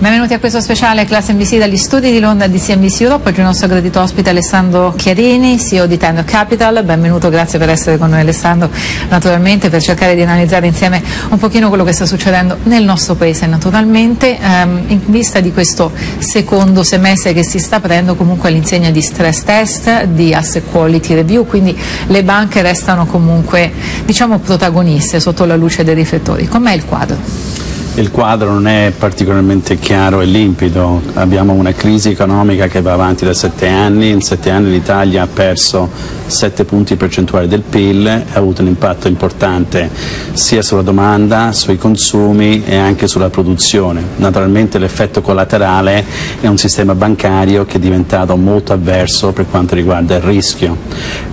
Benvenuti a questo speciale Classe NBC dagli studi di Londra di CNBC Europe. Oggi il nostro gradito ospite Alessandro Chiarini, CEO di Tender Capital. Benvenuto, grazie per essere con noi Alessandro, naturalmente per cercare di analizzare insieme un pochino quello che sta succedendo nel nostro paese naturalmente, ehm, in vista di questo secondo semestre che si sta aprendo comunque all'insegna di stress test, di asset quality review, quindi le banche restano comunque diciamo protagoniste sotto la luce dei riflettori. Com'è il quadro? Il quadro non è particolarmente chiaro e limpido, abbiamo una crisi economica che va avanti da sette anni, in sette anni l'Italia ha perso sette punti percentuali del PIL, ha avuto un impatto importante sia sulla domanda, sui consumi e anche sulla produzione. Naturalmente l'effetto collaterale è un sistema bancario che è diventato molto avverso per quanto riguarda il rischio.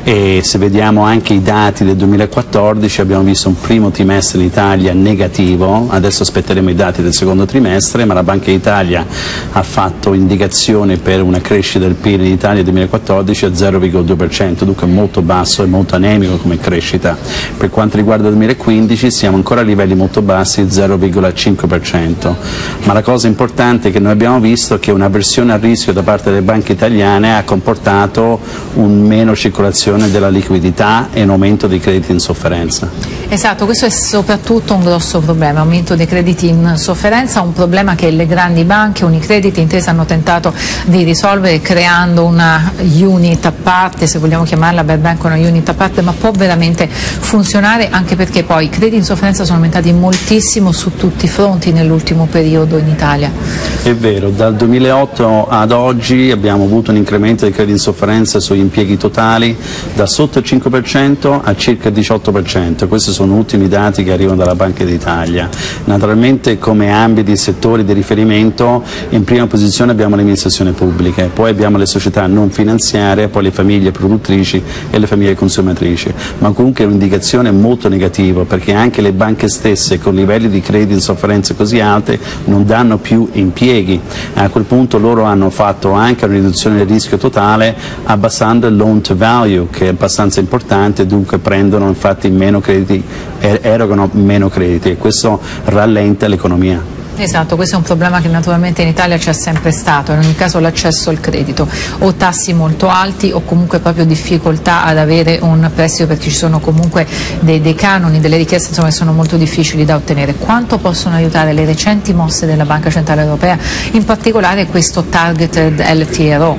E se vediamo anche i dati del 2014 abbiamo visto un primo trimestre in Italia negativo, adesso aspetteremo i dati del secondo trimestre, ma la Banca d'Italia ha fatto indicazione per una crescita del PIL in Italia nel 2014 a 0,2%, dunque molto basso e molto anemico come crescita. Per quanto riguarda il 2015 siamo ancora a livelli molto bassi, 0,5%, ma la cosa importante che noi abbiamo visto è che un'avversione al rischio da parte delle banche italiane ha comportato un meno circolazione della liquidità e un aumento dei crediti in sofferenza. Esatto, questo è soprattutto un grosso problema, aumento dei crediti in sofferenza, un problema che le grandi banche, Unicredit, Intesa hanno tentato di risolvere creando una unit a parte, se vogliamo chiamarla bad bank una unit a parte, ma può veramente funzionare anche perché poi i crediti in sofferenza sono aumentati moltissimo su tutti i fronti nell'ultimo periodo in Italia. È vero, dal 2008 ad oggi abbiamo avuto un incremento dei crediti in sofferenza sugli impieghi totali da sotto il 5% a circa il 18%, questi sono ultimi dati che arrivano dalla Banca d'Italia. Naturalmente come ambiti e settori di riferimento in prima posizione abbiamo le amministrazioni pubbliche, poi abbiamo le società non finanziarie, poi le famiglie produttrici e le famiglie consumatrici, ma comunque è un'indicazione molto negativa perché anche le banche stesse con livelli di credito in sofferenza così alte non danno più impieghi, a quel punto loro hanno fatto anche una riduzione del rischio totale abbassando il loan to value che è abbastanza importante, dunque prendono infatti meno crediti, er-, erogano meno crediti. E questo rallenta l'economia. Esatto, questo è un problema che naturalmente in Italia c'è sempre stato, in ogni caso l'accesso al credito, o tassi molto alti o comunque proprio difficoltà ad avere un prestito perché ci sono comunque dei, dei canoni, delle richieste insomma, che sono molto difficili da ottenere. Quanto possono aiutare le recenti mosse della Banca Centrale Europea, in particolare questo targeted LTRO?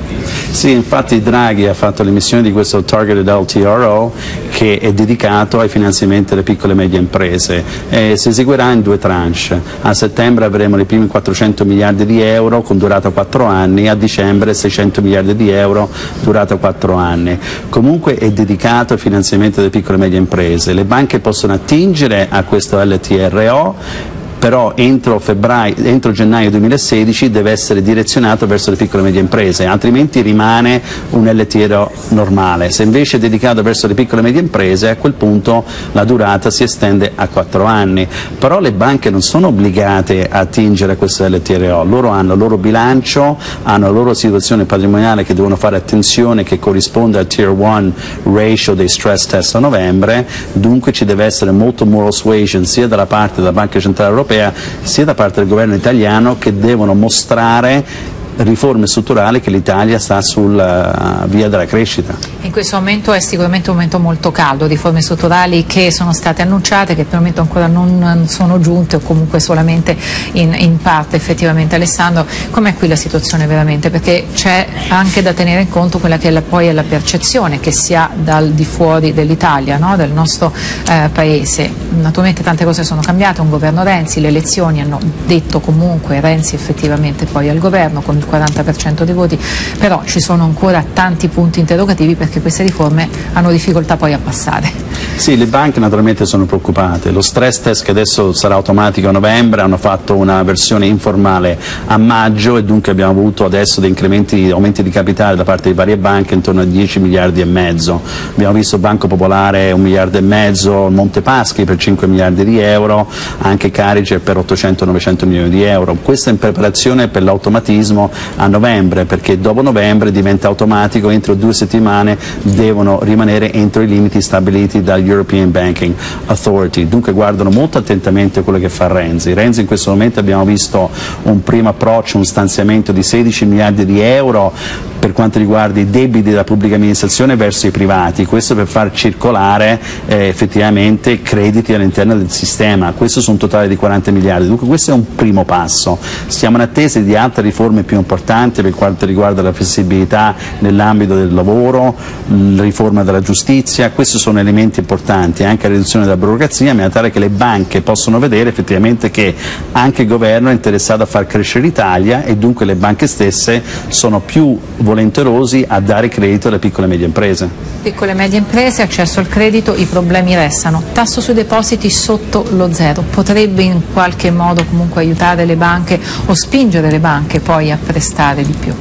Sì, infatti Draghi ha fatto l'emissione di questo targeted LTRO che è dedicato ai finanziamenti delle piccole e medie imprese e si eseguirà in due tranche. A settembre avremo i primi 400 miliardi di euro con durata 4 anni, a dicembre 600 miliardi di euro durata 4 anni. Comunque è dedicato al finanziamento delle piccole e medie imprese. Le banche possono attingere a questo LTRO però entro, febbraio, entro, gennaio 2016 deve essere direzionato verso le piccole e medie imprese, altrimenti rimane un LTRO normale. Se invece è dedicato verso le piccole e medie imprese, a quel punto la durata si estende a 4 anni. Però le banche non sono obbligate a attingere a questo LTRO, loro hanno il loro bilancio, hanno la loro situazione patrimoniale che devono fare attenzione che corrisponde al Tier 1 ratio dei stress test a novembre, dunque ci deve essere molto moral suasion sia dalla parte della Banca Centrale Europea europea sia da parte del governo italiano che devono mostrare riforme strutturali che l'Italia sta sulla via della crescita. In questo momento è sicuramente un momento molto caldo, riforme strutturali che sono state annunciate, che per il momento ancora non sono giunte o comunque solamente in, in parte effettivamente. Alessandro, com'è qui la situazione veramente? Perché c'è anche da tenere in conto quella che è la, poi è la percezione che si ha dal di fuori dell'Italia, no? del nostro eh, paese. Naturalmente tante cose sono cambiate, un governo Renzi, le elezioni hanno detto comunque Renzi effettivamente poi al governo con il 40% dei voti, però ci sono ancora tanti punti interrogativi perché queste riforme hanno difficoltà poi a passare. Sì, le banche naturalmente sono preoccupate. Lo stress test che adesso sarà automatico a novembre hanno fatto una versione informale a maggio e dunque abbiamo avuto adesso dei incrementi, aumenti di capitale da parte di varie banche intorno a 10 miliardi e mezzo. Abbiamo visto Banco Popolare 1 miliardo e mezzo, Montepaschi per 5 miliardi di euro, anche Carige per 800-900 milioni di euro. Questa in preparazione per l'automatismo a novembre perché dopo novembre diventa automatico entro due settimane devono rimanere entro i limiti stabiliti dal European Banking Authority, dunque guardano molto attentamente quello che fa Renzi. Renzi in questo momento abbiamo visto un primo approccio, un stanziamento di 16 miliardi di euro per quanto riguarda i debiti della pubblica amministrazione verso i privati, questo per far circolare eh, effettivamente crediti all'interno del sistema, questo su un totale di 40 miliardi, dunque questo è un primo passo. Siamo in attesa di altre riforme più importanti per quanto riguarda la flessibilità nell'ambito del lavoro, la riforma della giustizia, questi sono elementi importanti, anche la riduzione della burocrazia, in maniera tale che le banche possono vedere effettivamente che anche il governo è interessato a far crescere l'Italia e dunque le banche stesse sono più volenterosi a dare credito alle piccole e medie imprese. Piccole e medie imprese, accesso al credito, i problemi restano. Tasso sui depositi sotto lo zero, potrebbe in qualche modo comunque aiutare le banche o spingere le banche poi a prestare di più?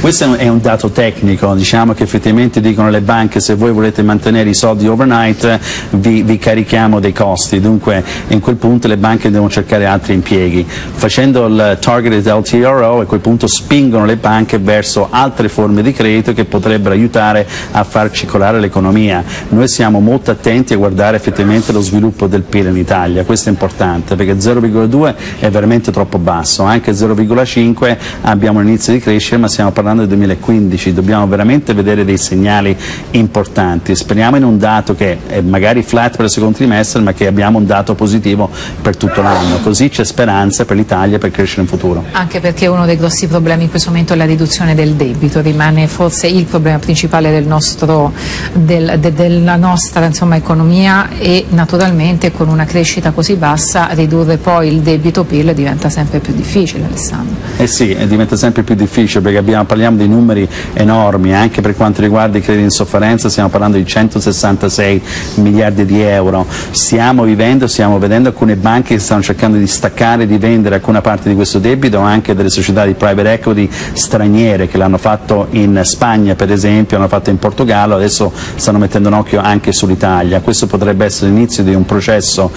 Questo è un dato tecnico, diciamo che effettivamente dicono le banche se voi volete mantenere i soldi overnight vi, vi carichiamo dei costi, dunque in quel punto le banche devono cercare altri impieghi. Facendo il targeted LTRO a quel punto spingono le banche verso altre forme di credito che potrebbero aiutare a far circolare l'economia. Noi siamo molto attenti a guardare effettivamente lo sviluppo del PIL in Italia, questo è importante perché 0,2 è veramente troppo basso, anche 0,5 abbiamo un inizio di crescita ma stiamo parlando del 2015, dobbiamo veramente vedere dei segnali importanti, speriamo in un dato che è magari flat per il secondo trimestre ma che abbiamo un dato positivo per tutto l'anno, così c'è speranza per l'Italia per crescere in futuro. Anche perché uno dei grossi problemi in questo momento è la riduzione del debito, rimane forse il problema principale nostro, del, de, della nostra insomma, economia e naturalmente con una crescita così bassa ridurre poi il debito PIL diventa sempre più difficile Alessandro. Eh sì, diventa sempre più difficile perché abbiamo, parliamo di numeri enormi, anche per quanto riguarda i crediti in sofferenza stiamo parlando di 166 miliardi di euro, stiamo vivendo, stiamo vedendo alcune banche che stanno cercando di staccare, di vendere alcuna parte di questo debito, anche delle società di private equity straniere che l'hanno fatto in Spagna per esempio, l'hanno fatto in Portogallo, adesso stanno mettendo un occhio anche sull'Italia, questo potrebbe essere l'inizio di un processo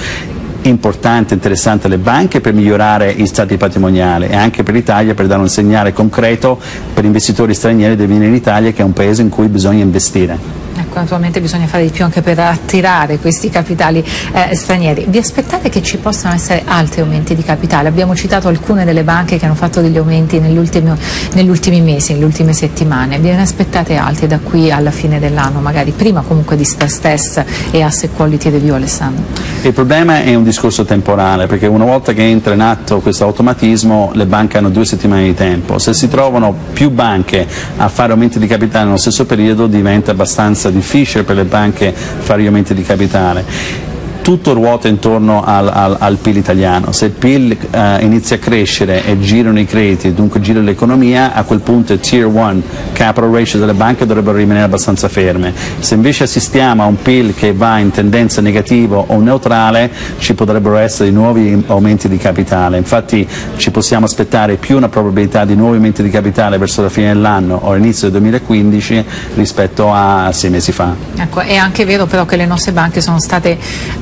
importante interessante alle banche per migliorare gli stati patrimoniali e anche per l'Italia per dare un segnale concreto per investitori stranieri di venire in Italia che è un paese in cui bisogna investire. Ecco, naturalmente bisogna fare di più anche per attirare questi capitali eh, stranieri. Vi aspettate che ci possano essere altri aumenti di capitale? Abbiamo citato alcune delle banche che hanno fatto degli aumenti negli ultimi, negli ultimi mesi, nelle ultime settimane. Vi ne aspettate altri da qui alla fine dell'anno, magari prima comunque di stress test e asset quality review, Alessandro? Il problema è un discorso temporale, perché una volta che entra in atto questo automatismo le banche hanno due settimane di tempo. Se si trovano più banche a fare aumenti di capitale nello stesso periodo diventa abbastanza difficile per le banche fare aumenti di capitale tutto ruota intorno al, al, al, PIL italiano. Se il PIL eh, inizia a crescere e girano i crediti, dunque gira l'economia, a quel punto il Tier 1 capital ratio delle banche dovrebbero rimanere abbastanza ferme. Se invece assistiamo a un PIL che va in tendenza negativo o neutrale, ci potrebbero essere nuovi aumenti di capitale. Infatti ci possiamo aspettare più una probabilità di nuovi aumenti di capitale verso la fine dell'anno o all'inizio del 2015 rispetto a sei mesi fa. Ecco, è anche vero però che le nostre banche sono state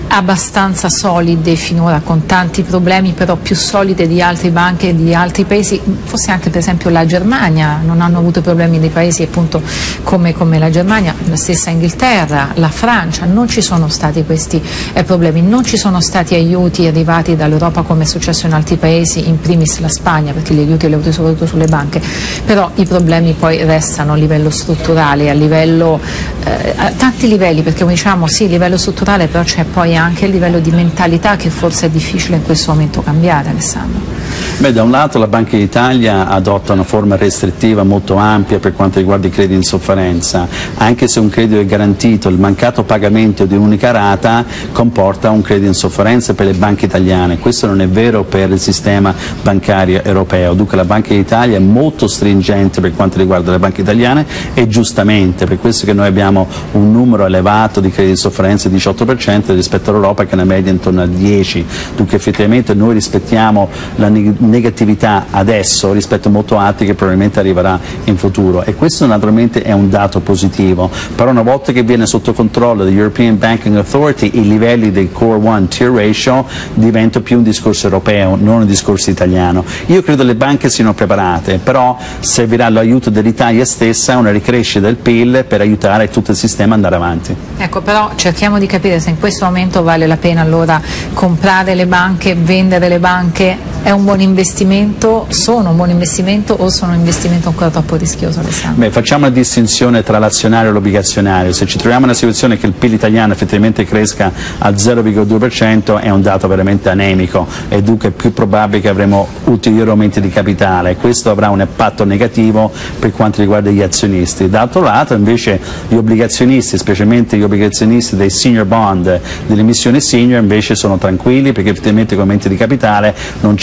abbastanza solide finora con tanti problemi però più solide di altre banche di altri paesi forse anche per esempio la Germania. Non hanno avuto problemi dei paesi appunto come, come la Germania la stessa Inghilterra la Francia. Non ci sono stati questi eh, problemi. Non ci sono stati aiuti arrivati dall'Europa come è successo in altri paesi in primis la Spagna perché gli aiuti li ha avuti soprattutto sulle banche. Però i problemi poi restano a livello strutturale a livello eh, a tanti livelli perché come diciamo sì a livello strutturale però c'è poi anche il livello di mentalità che forse è difficile in questo momento cambiare, Alessandro. Beh, da un lato la Banca d'Italia adotta una forma restrittiva molto ampia per quanto riguarda i crediti in sofferenza, anche se un credito è garantito, il mancato pagamento di un'unica rata comporta un credito in sofferenza per le banche italiane, questo non è vero per il sistema bancario europeo, dunque la Banca d'Italia è molto stringente per quanto riguarda le banche italiane e giustamente, per questo che noi abbiamo un numero elevato di crediti in sofferenza, 18% rispetto all'Europa che è una media intorno a 10, dunque effettivamente noi rispettiamo la negatività adesso rispetto a molto altri che probabilmente arriverà in futuro e questo naturalmente è un dato positivo, però una volta che viene sotto controllo dell'European Banking Authority i livelli del Core 1 Tier Ratio diventano più un discorso europeo, non un discorso italiano. Io credo le banche siano preparate, però servirà l'aiuto dell'Italia stessa, una ricrescita del PIL per aiutare tutto il sistema ad andare avanti. Ecco, però cerchiamo di capire se in questo momento vale la pena allora comprare le banche, vendere le banche, è un buon investimento, sono un buon investimento o sono un investimento ancora troppo rischioso Alessandro? Beh, facciamo una distinzione tra l'azionario e l'obbligazionario, se ci troviamo in una situazione che il PIL italiano effettivamente cresca al 0,2% è un dato veramente anemico e dunque è più probabile che avremo ulteriori aumenti di capitale, questo avrà un impatto negativo per quanto riguarda gli azionisti. D'altro lato invece gli obbligazionisti, specialmente gli obbligazionisti dei senior bond, delle emissioni senior invece sono tranquilli perché effettivamente con aumenti di capitale non,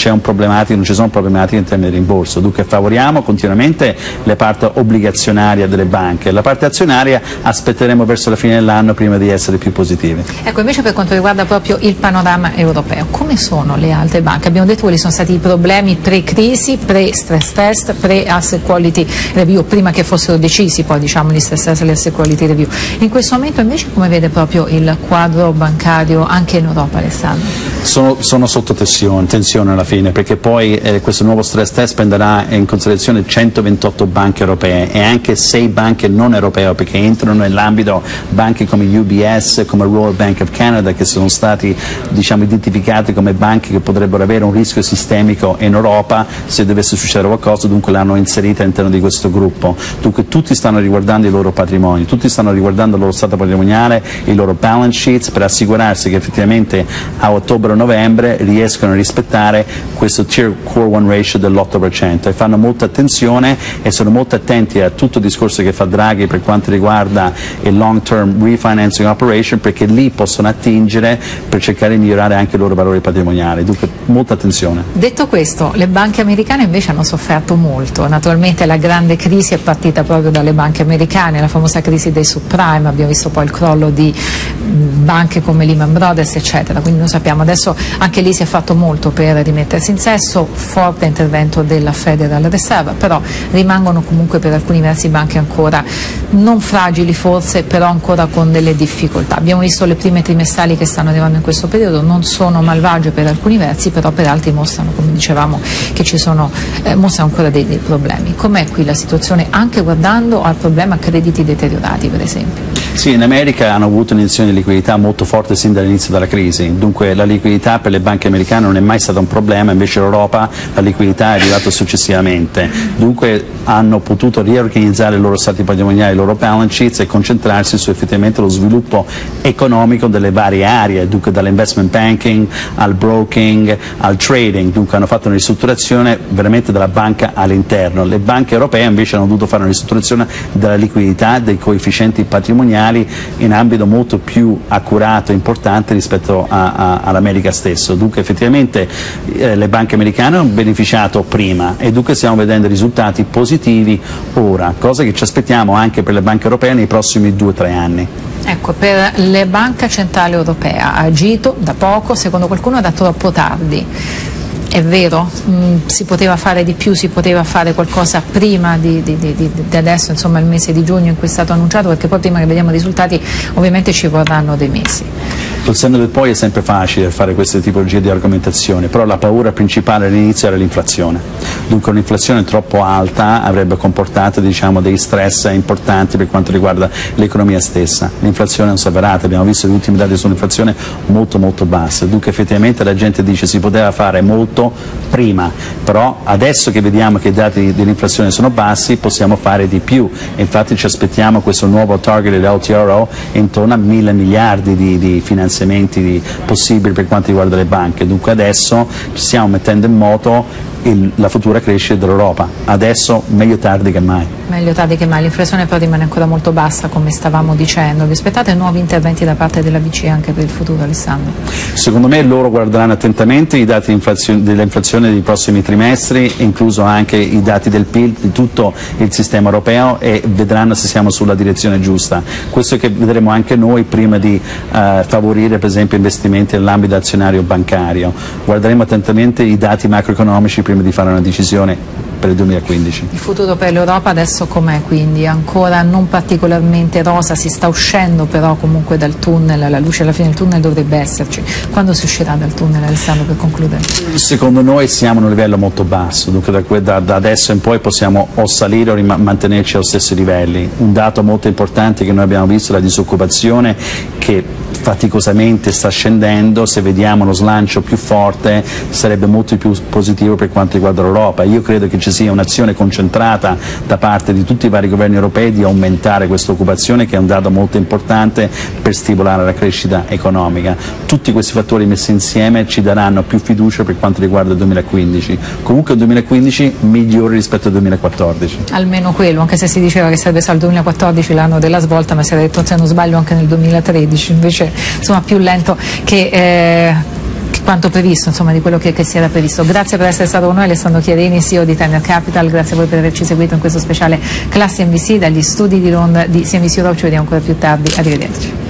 non ci sono problematiche in termini di rimborso, dunque favoriamo continuamente le parti obbligazionarie delle banche, la parte azionaria aspetteremo verso la fine dell'anno prima di essere più positivi. Ecco, invece per quanto riguarda proprio il panorama europeo, come sono le altre banche? Abbiamo detto quali sono stati i problemi pre-crisi, pre-stress test, pre-asset quality review, prima che fossero decisi poi diciamo gli stress test e le asset quality review. In questo momento invece come vede proprio il quadro bancario anche in Europa, Alessandro? Sono, sono sotto tensione, tensione, alla fine, perché poi eh, questo nuovo stress test prenderà in considerazione 128 banche europee e anche 6 banche non europee, perché entrano nell'ambito banche come UBS, come Royal Bank of Canada, che sono stati diciamo, identificati come banche che potrebbero avere un rischio sistemico in Europa se dovesse succedere qualcosa, dunque l'hanno inserita all'interno di questo gruppo. Dunque tutti stanno riguardando i loro patrimoni, tutti stanno riguardando il loro stato patrimoniale, i loro balance sheets per assicurarsi che effettivamente a ottobre novembre riescano a rispettare questo Tier Core 1 Ratio dell'8% e fanno molta attenzione e sono molto attenti a tutto il discorso che fa Draghi per quanto riguarda il long term refinancing operation perché lì possono attingere per cercare di migliorare anche i loro valori patrimoniali, dunque molta attenzione. Detto questo, le banche americane invece hanno sofferto molto, naturalmente la grande crisi è partita proprio dalle banche americane, la famosa crisi dei subprime, abbiamo visto poi il crollo di banche come Lehman Brothers eccetera, quindi noi sappiamo. Adesso anche lì si è fatto molto per rimettersi in sesso, forte intervento della Federal Reserve, però rimangono comunque per alcuni versi banche ancora non fragili forse, però ancora con delle difficoltà. Abbiamo visto le prime trimestrali che stanno arrivando in questo periodo, non sono malvagie per alcuni versi, però per altri mostrano, come dicevamo, che ci sono, eh, mostrano ancora dei, dei problemi. Com'è qui la situazione anche guardando al problema crediti deteriorati per esempio? Sì, in America hanno avuto un'iniezione di liquidità molto forte sin dall'inizio della crisi, dunque la liquidità per le banche americane non è mai stato un problema, invece in Europa la liquidità è arrivata successivamente, dunque hanno potuto riorganizzare i loro stati patrimoniali, i loro balance sheets e concentrarsi su effettivamente lo sviluppo economico delle varie aree, dunque dall'investment banking al broking al trading, dunque hanno fatto una ristrutturazione veramente della banca all'interno. Le banche europee invece hanno dovuto fare una ristrutturazione della liquidità, dei coefficienti patrimoniali in ambito molto più accurato e importante rispetto all'America stesso. Dunque effettivamente eh, le banche americane hanno beneficiato prima e dunque stiamo vedendo risultati positivi ora, cosa che ci aspettiamo anche per le banche europee nei prossimi due o tre anni. Ecco, per la Banca Centrale Europea ha agito da poco, secondo qualcuno da troppo tardi. È vero, mm, si poteva fare di più, si poteva fare qualcosa prima di, di, di, di, adesso, insomma il mese di giugno in cui è stato annunciato, perché poi prima che vediamo i risultati ovviamente ci vorranno dei mesi. Col senno del poi è sempre facile fare queste tipologie di argomentazioni, però la paura principale all'inizio era l'inflazione. Dunque un'inflazione troppo alta avrebbe comportato diciamo, dei stress importanti per quanto riguarda l'economia stessa. L'inflazione non avverata, abbiamo visto gli ultimi dati sull'inflazione molto molto basse, dunque effettivamente la gente dice si poteva fare molto prima, però adesso che vediamo che i dati dell'inflazione sono bassi possiamo fare di più infatti ci aspettiamo questo nuovo target dell'LTRO intorno a mille miliardi di, di finanziamenti di, possibili per quanto riguarda le banche, dunque adesso stiamo mettendo in moto il, la futura crescita dell'Europa. Adesso meglio tardi che mai. Meglio tardi che mai, l'inflazione però rimane ancora molto bassa come stavamo dicendo. Vi aspettate nuovi interventi da parte della BCE anche per il futuro Alessandro? Secondo me loro guarderanno attentamente i dati dell'inflazione dei prossimi trimestri, incluso anche i dati del PIL di tutto il sistema europeo e vedranno se siamo sulla direzione giusta. Questo che vedremo anche noi prima di uh, favorire favorire per esempio investimenti nell'ambito azionario bancario. Guarderemo attentamente i dati macroeconomici prima di fare una decisione per il 2015. Il futuro per l'Europa adesso com'è quindi? Ancora non particolarmente rosa, si sta uscendo però comunque dal tunnel, la luce alla fine del tunnel dovrebbe esserci. Quando si uscirà dal tunnel Alessandro per concludere? Secondo noi siamo a un livello molto basso, dunque da, da, adesso in poi possiamo o salire o mantenerci allo stesso livelli. Un dato molto importante che noi abbiamo visto è la disoccupazione che faticosamente sta scendendo, se vediamo lo slancio più forte sarebbe molto più positivo per quanto riguarda l'Europa. Io credo che ci sia un'azione concentrata da parte di tutti i vari governi europei di aumentare questa occupazione che è un dato molto importante per stimolare la crescita economica. Tutti questi fattori messi insieme ci daranno più fiducia per quanto riguarda il 2015. Comunque il 2015 migliore rispetto al 2014. Almeno quello, anche se si diceva che sarebbe stato il 2014 l'anno della svolta, ma si era detto se non sbaglio anche nel 2013, invece insomma, più lento che... Eh, quanto previsto, insomma, di quello che, che, si era previsto. Grazie per essere stato con noi Alessandro Chiarini, CEO di Tenner Capital, grazie a voi per averci seguito in questo speciale Classe NBC dagli studi di Londra di CNBC Europe, ci vediamo ancora più tardi, arrivederci.